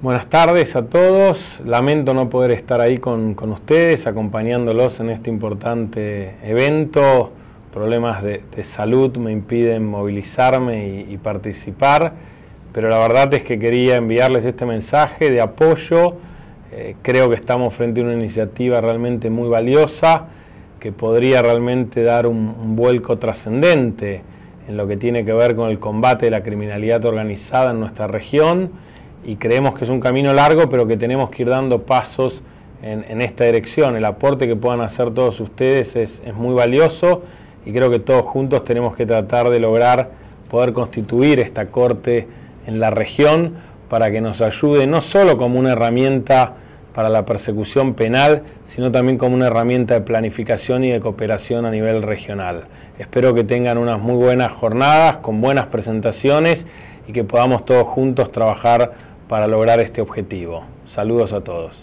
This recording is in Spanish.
Buenas tardes a todos. Lamento no poder estar ahí con, ustedes, acompañándolos en este importante evento. Problemas de, salud me impiden movilizarme y, participar, pero la verdad es que quería enviarles este mensaje de apoyo. Eh, creo que estamos frente a una iniciativa realmente muy valiosa que podría realmente dar un vuelco trascendente en lo que tiene que ver con el combate de la criminalidad organizada en nuestra región y creemos que es un camino largo, pero que tenemos que ir dando pasos en, esta dirección. El aporte que puedan hacer todos ustedes es, muy valioso y creo que todos juntos tenemos que tratar de lograr poder constituir esta corte en la región para que nos ayude no solo como una herramienta para la persecución penal, sino también como una herramienta de planificación y de cooperación a nivel regional. Espero que tengan unas muy buenas jornadas, con buenas presentaciones y que podamos todos juntos trabajar para lograr este objetivo. Saludos a todos.